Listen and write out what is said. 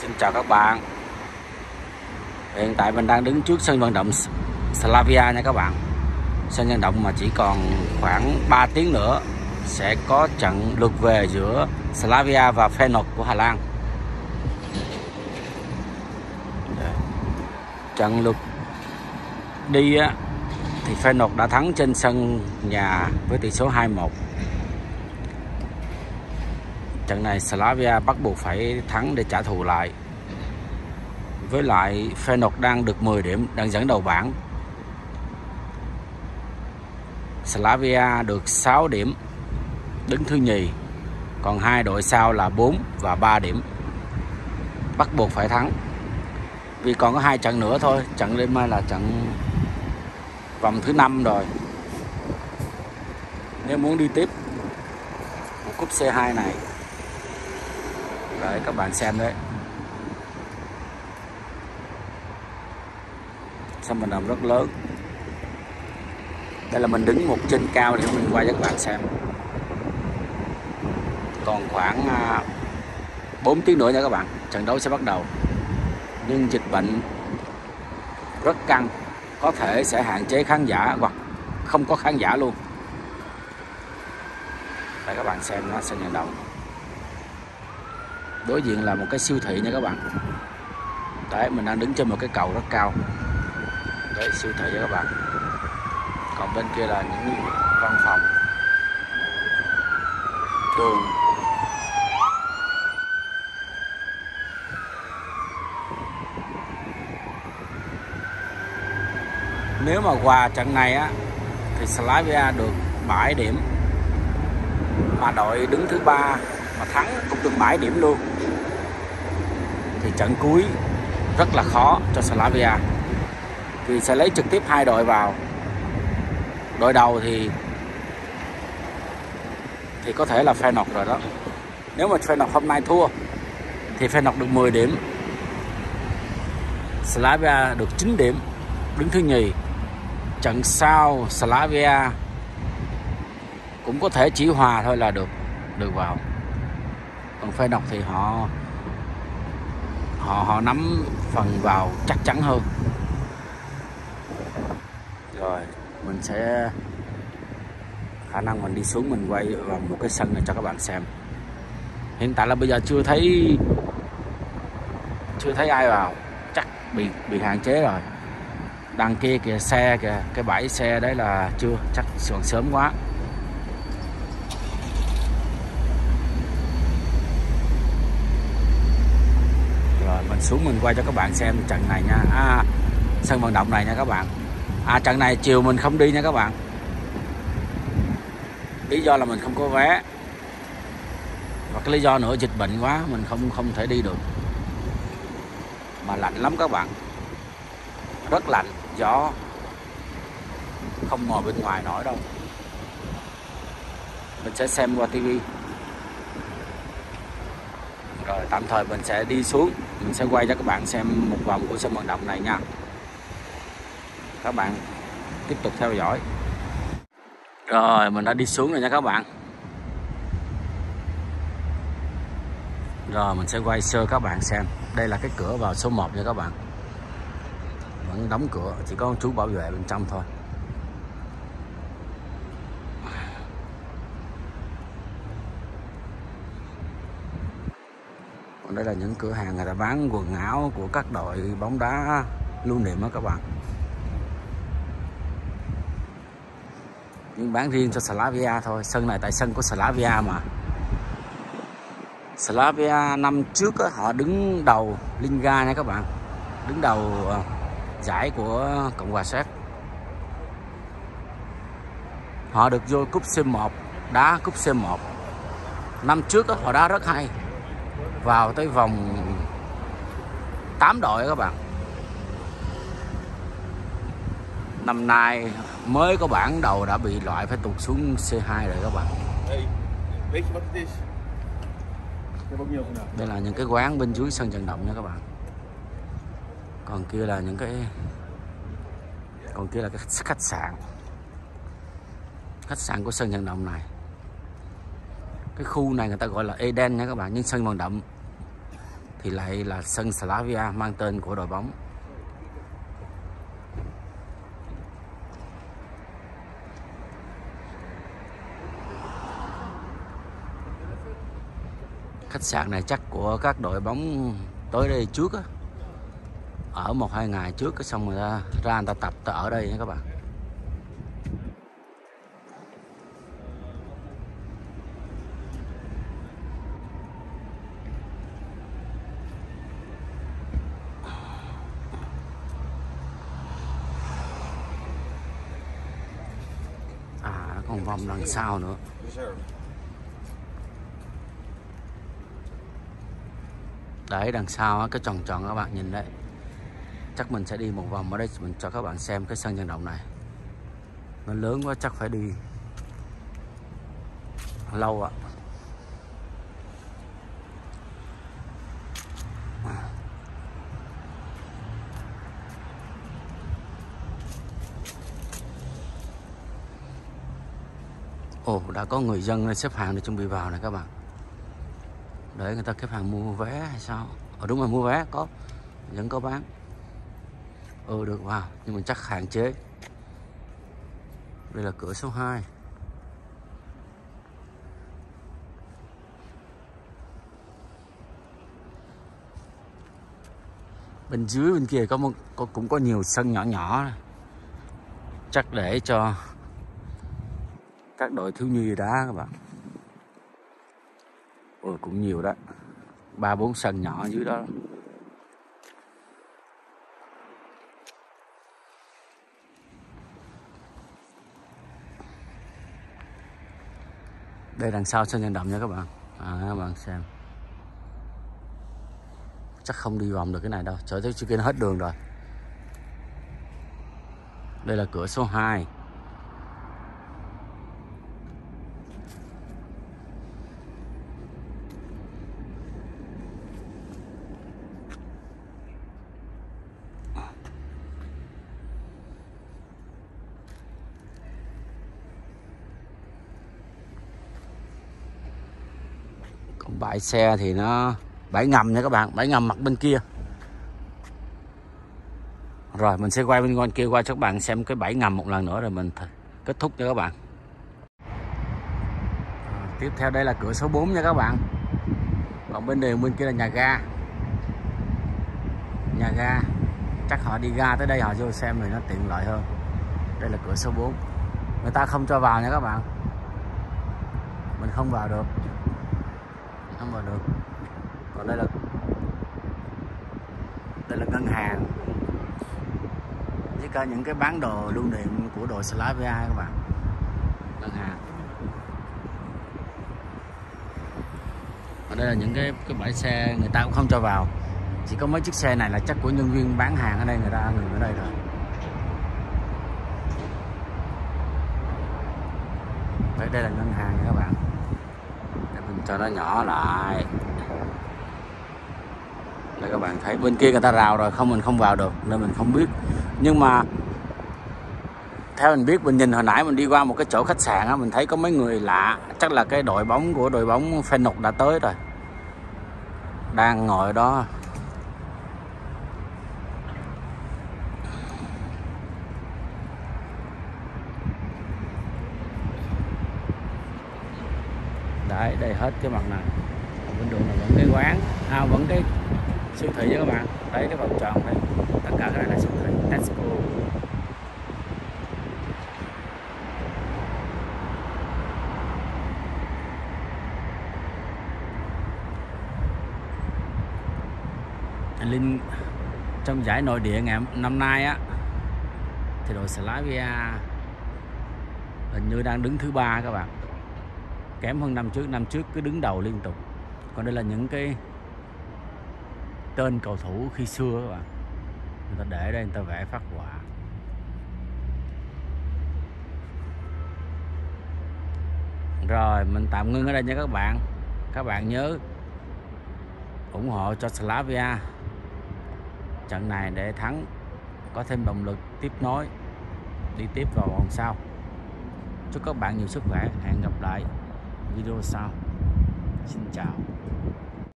Xin chào các bạn. Hiện tại mình đang đứng trước sân vận động Slavia nha các bạn. Sân vận động mà chỉ còn khoảng 3 tiếng nữa Sẽ có trận lượt về giữa Slavia và Feyenoord của Hà Lan. Trận lượt đi thì Feyenoord đã thắng trên sân nhà với tỷ số 2-1 trận này Slavia bắt buộc phải thắng để trả thù lại. Với lại Feyenoord đang được 10 điểm, đang dẫn đầu bảng. Slavia được 6 điểm, đứng thứ nhì. Còn hai đội sau là 4 và 3 điểm, bắt buộc phải thắng. Vì còn có hai trận nữa thôi, trận đêm mai là trận vòng thứ năm rồi. Nếu muốn đi tiếp cúp C2 này đấy các bạn xem đấy. Sân vận động rất lớn? Đây là mình đứng một trên cao để mình quay cho các bạn xem. Còn khoảng à, 4 tiếng nữa nha các bạn. Trận đấu sẽ bắt đầu. Nhưng dịch bệnh rất căng. Có thể sẽ hạn chế khán giả hoặc không có khán giả luôn. Để các bạn xem nó sân vận động đối diện là một cái siêu thị nha các bạn. Đấy, mình đang đứng trên một cái cầu rất cao. Đấy, siêu thị cho các bạn. Còn bên kia là những văn phòng. Trường nếu mà qua trận này á, thì Slavia được 7 điểm. Mà đội đứng thứ ba mà thắng cũng được 7 điểm luôn. Thì trận cuối rất là khó cho Slavia. Vì sẽ lấy trực tiếp hai đội vào. Đội đầu thì thì có thể là Feyenoord rồi đó. Nếu mà Feyenoord hôm nay thua, thì Feyenoord được 10 điểm. Slavia được 9 điểm. Đứng thứ nhì. Trận sau Slavia cũng có thể chỉ hòa thôi là được được vào còn phê độc thì họ họ họ nắm phần vào chắc chắn hơn. Rồi, mình sẽ, khả năng mình đi xuống mình quay vào một cái sân này cho các bạn xem. Hiện tại là bây giờ chưa thấy chưa thấy ai vào. Chắc bị bị hạn chế rồi. Đằng kia kìa, xe kìa, cái bãi xe đấy là chưa, chắc còn sớm quá rồi mình xuống mình quay cho các bạn xem trận này nha. À, sân vận động này nha các bạn. À trận này chiều mình không đi nha các bạn. Lý do là mình không có vé. Và cái lý do nữa dịch bệnh quá mình không không thể đi được. Mà lạnh lắm các bạn. Rất lạnh gió không ngồi bên ngoài nổi đâu. Mình sẽ xem qua tivi rồi tạm thời mình sẽ đi xuống mình sẽ quay cho các bạn xem một vòng của sân vận động này nha. Các bạn tiếp tục theo dõi. Rồi, mình đã đi xuống rồi nha các bạn. Rồi, mình sẽ quay sơ các bạn xem. Đây là cái cửa vào số 1 nha các bạn. Vẫn đóng cửa, chỉ có chú bảo vệ bên trong thôi. Đây là những cửa hàng người ta bán quần áo của các đội bóng đá lưu niệm đó các bạn. Nhưng bán riêng cho Slavia thôi sân này tại sân của Slavia mà. Slavia năm trước á, họ đứng đầu Liga nha các bạn. Đứng đầu ờ, giải của Cộng hòa Séc. Họ được vô cúp C1 đá cúp C1 năm trước đó, họ đá rất hay vào tới vòng 8 đội các bạn. Năm nay mới có bảng đầu đã bị loại phải tụt xuống C2 rồi các bạn. Đây là những cái quán bên dưới sân vận động nha các bạn. Còn kia là những cái còn kia là cái khách sạn. Khách sạn của sân vận động này. Cái khu này người ta gọi là Eden nha các bạn nhưng sân vận động thì lại là sân Slavia mang tên của đội bóng. Khách sạn này chắc của các đội bóng tới đây trước á. Ở một hai ngày trước xong người ta ra người ta tập, ta ở đây nha các bạn à nó còn vòng đằng sau nữa. Đấy đằng sau á, cái tròn tròn các bạn nhìn đấy. Chắc mình sẽ đi một vòng ở đây mình cho các bạn xem cái sân vận động này. Nó lớn quá chắc phải đi lâu ạ. à. Đã có người dân xếp hàng để chuẩn bị vào này các bạn. Để người ta xếp hàng mua vé hay sao? Ở đúng rồi mua vé có. Vẫn có bán. Ừ được vào nhưng mà chắc hạn chế. Đây là cửa số 2 bên dưới bên kia có một có, cũng có nhiều sân nhỏ nhỏ. Chắc để cho các đội thiếu nhi đá các bạn. Ừ, cũng nhiều đó. Ba bốn sân nhỏ dưới đó. Đây đằng sau sân vận động nha các bạn. À, các bạn xem. Chắc không đi vòng được cái này đâu. Trời tới chưa kia nó hết đường rồi. Đây là cửa số 2 còn bãi xe thì nó bãi ngầm nha các bạn bãi ngầm mặt bên kia. Rồi mình sẽ quay bên ngoài kia qua cho các bạn xem cái bãi ngầm một lần nữa rồi mình kết thúc cho các bạn. À, tiếp theo đây là cửa số 4 nha các bạn. Còn bên đường bên kia là nhà ga. Nhà ga chắc họ đi ga tới đây họ vô xem thì nó tiện lợi hơn. Đây là cửa số 4 người ta không cho vào nha các bạn. Mình không vào được không vào được. Còn đây là đây là ngân hàng. Với cả những cái bán đồ, lưu niệm của đội Slavia các bạn. Ngân hàng. Ở đây là những cái cái bãi xe người ta cũng không cho vào. Chỉ có mấy chiếc xe này là chắc của nhân viên bán hàng ở đây, người ta ngừng ở đây rồi. Đây đây là ngân hàng nha các bạn cho nó nhỏ lại. Để các bạn thấy, bên kia người ta rào rồi, không, mình không vào được, nên mình không biết. Nhưng mà, theo mình biết, mình nhìn hồi nãy mình đi qua một cái chỗ khách sạn á, mình thấy có mấy người lạ. Chắc là cái đội bóng của đội bóng Phenok đã tới rồi. Đang ngồi đó. Đấy đây hết cái mặt này. Bên đường là vẫn cái quán à vẫn cái siêu thị nha các bạn. Đấy, cái vòng tròn đây. Tất cả cái này là siêu thị Tesco Linh, trong giải nội địa ngày năm nay á, thì đội Slavia hình như đang đứng thứ ba các bạn kém hơn năm trước năm trước cứ đứng đầu liên tục. Còn đây là những cái tên cầu thủ khi xưa các bạn. Người ta để đây, người ta vẽ phát họa. Rồi, mình tạm ngưng ở đây nha các bạn. Các bạn nhớ ủng hộ cho Slavia. Trận này để thắng, có thêm động lực tiếp nối, đi tiếp vào vòng sau. Chúc các bạn nhiều sức khỏe, hẹn gặp lại video sau. Xin chào.